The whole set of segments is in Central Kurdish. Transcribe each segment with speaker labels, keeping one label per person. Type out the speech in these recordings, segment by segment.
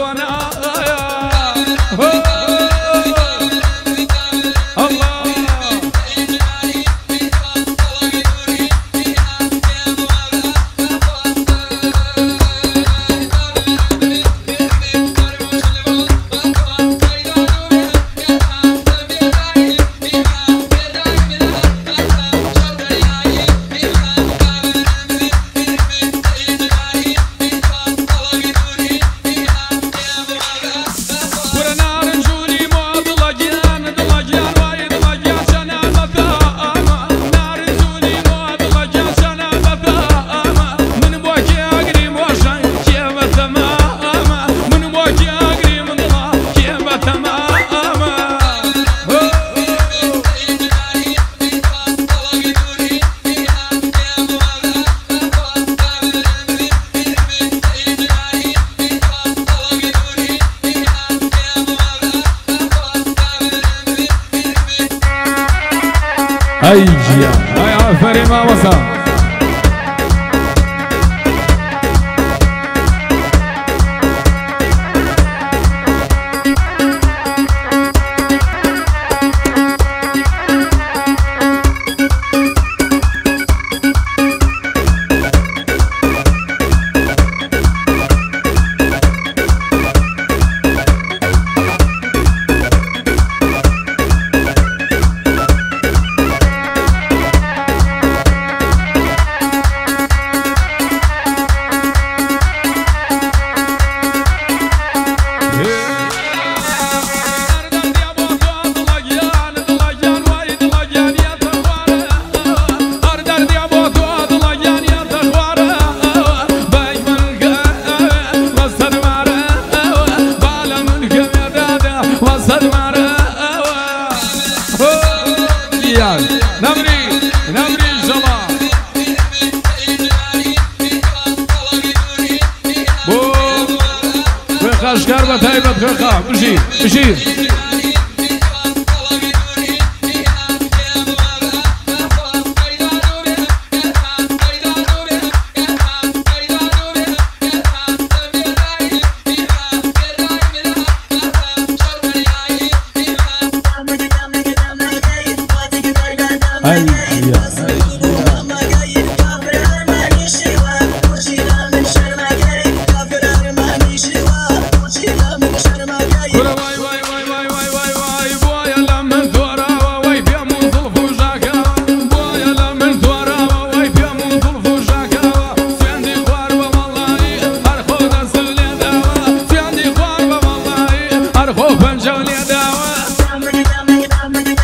Speaker 1: gonna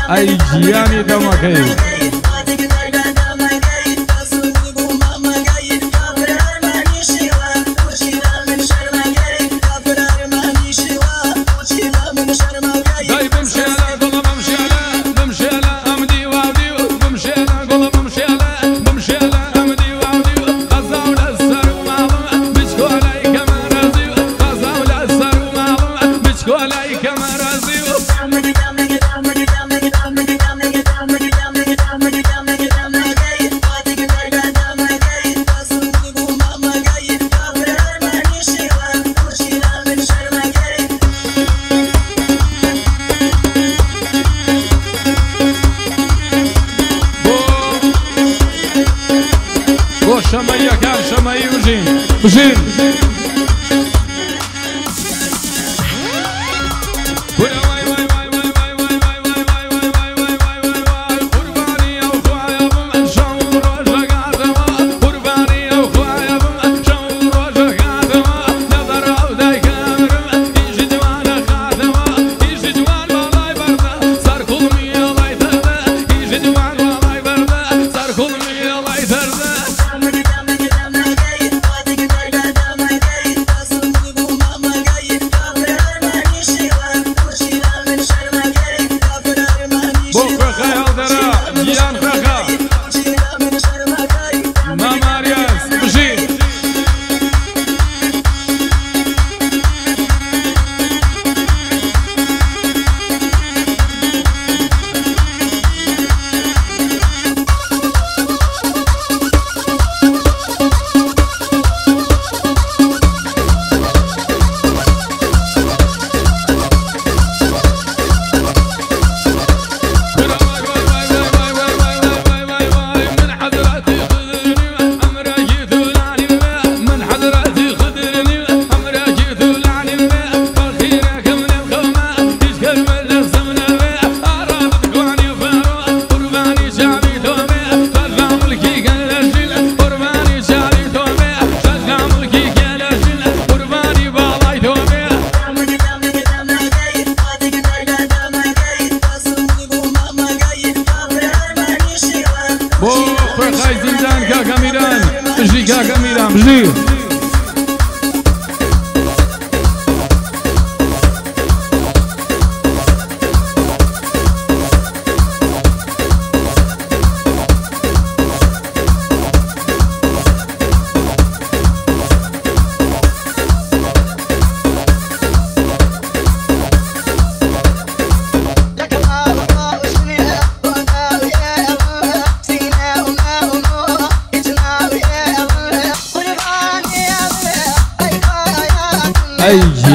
Speaker 1: Aí, uma Delmagueiro. Pues sí.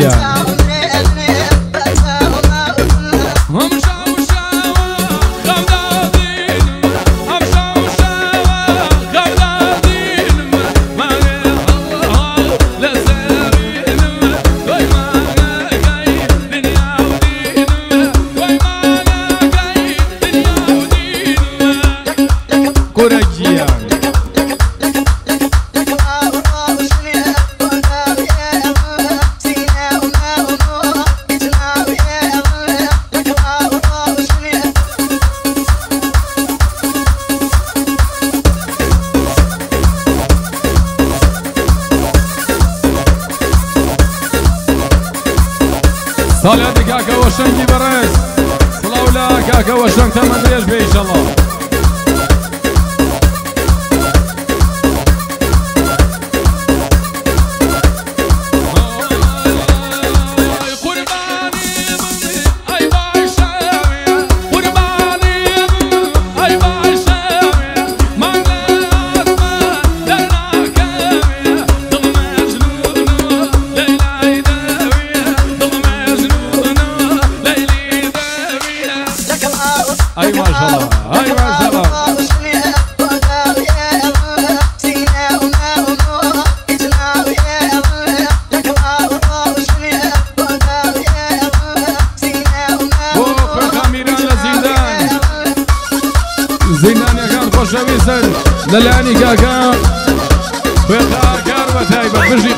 Speaker 1: Yeah. ساڵیان کاکەەوە شەنگی بەڕێز سڵاو لا کاکەەوە شەنگ إن شاء الله خوێ تاکار بە تایبە بژی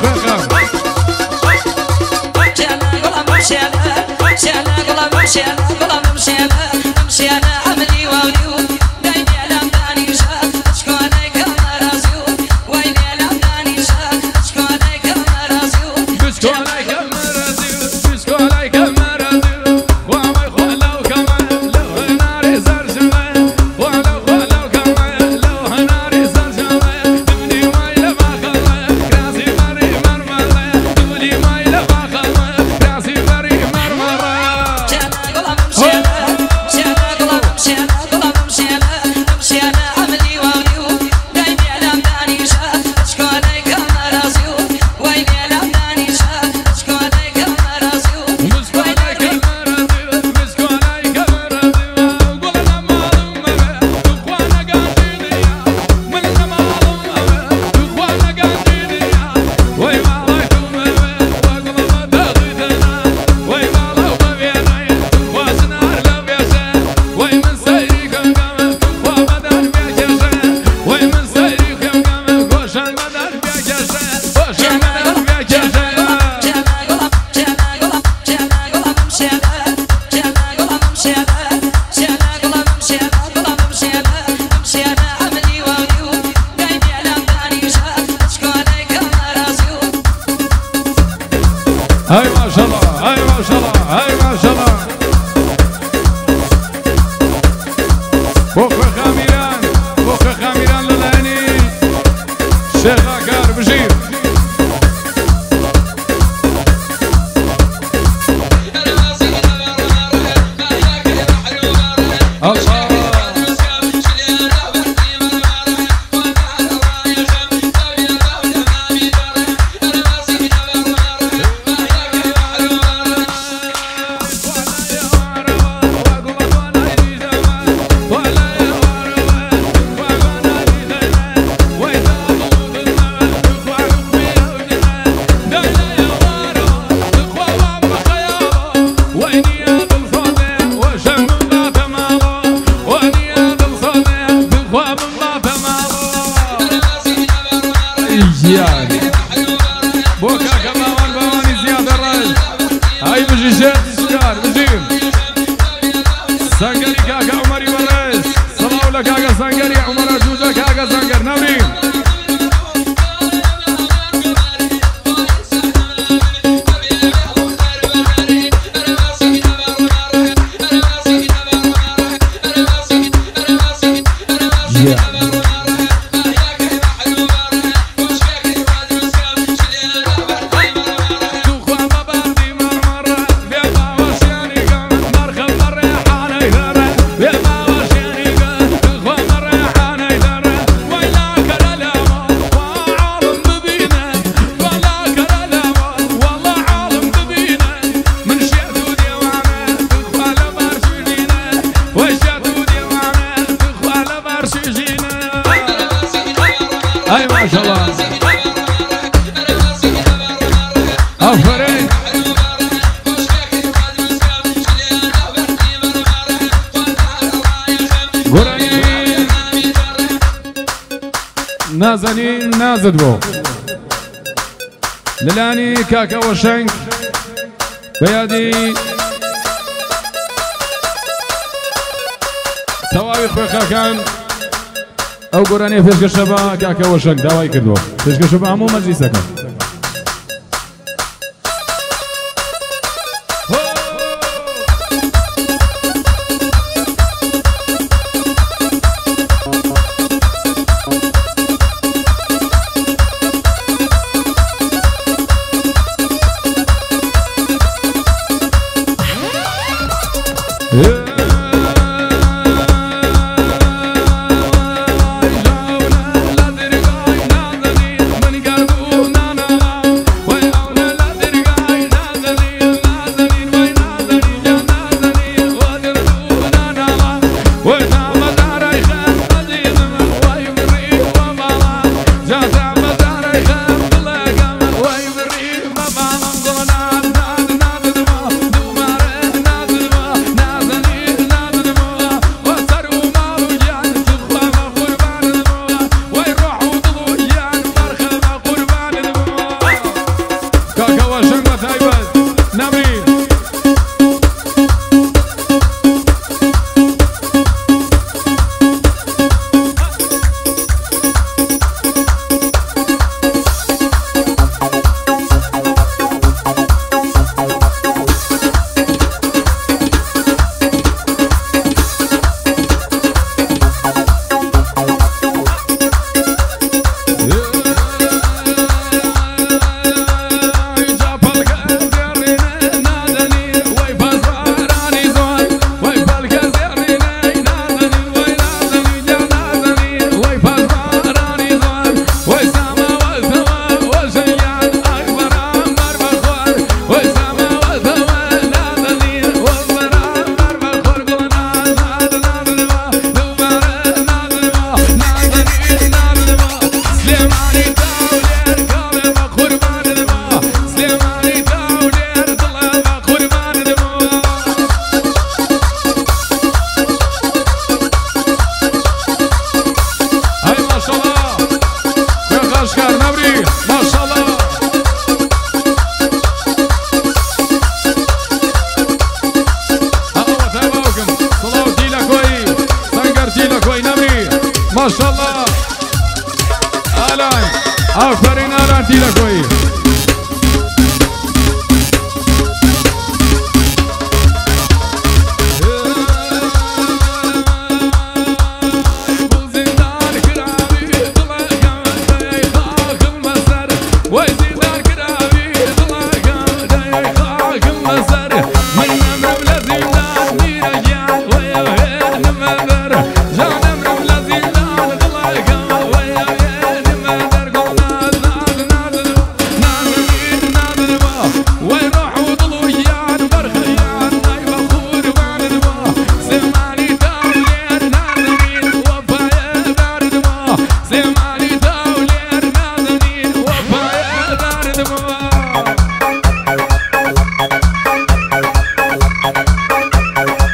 Speaker 1: 好。زياد بوكا كمان بواني زياد الرجل هاي بجيجات نازەنی نازت بۆ لەلانی کاکەوە شەنگ بە یادی تەواوی خۆخەکان ئەو گۆرانەی پێشکەشە بە کاکەوە شەنگ داوای کردووە پێشکەشە بە هەموو مەجلیسەکەم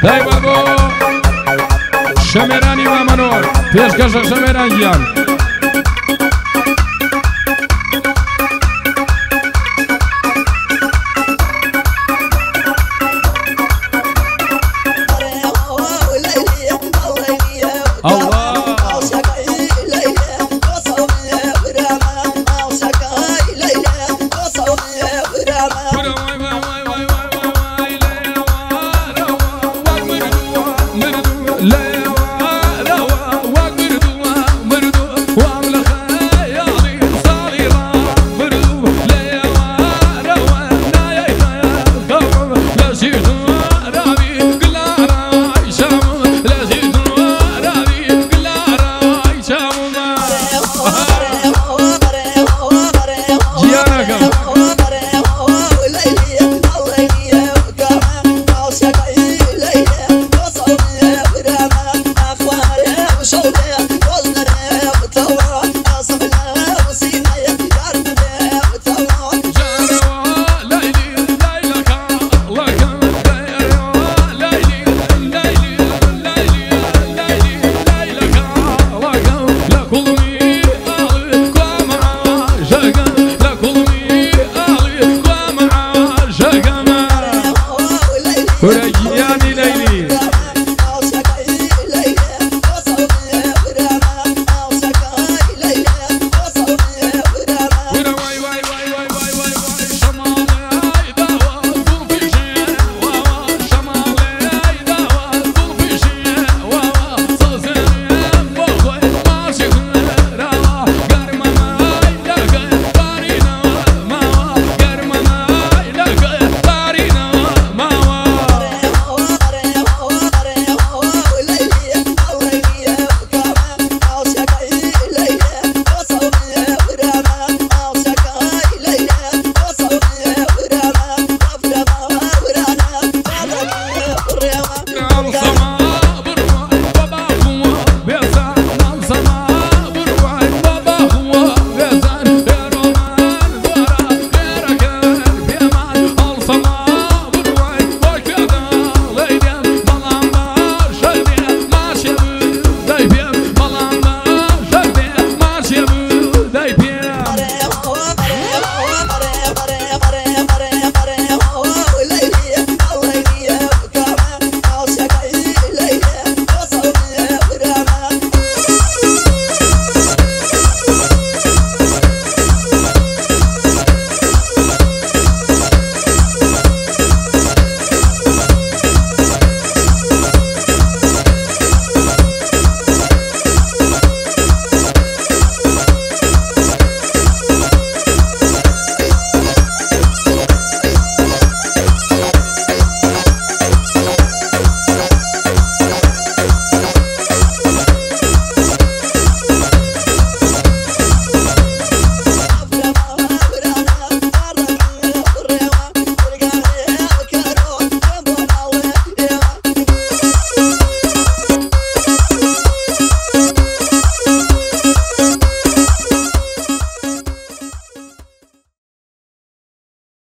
Speaker 1: Дай бабо! Шамирани маманор! Пешка за Шамираньян!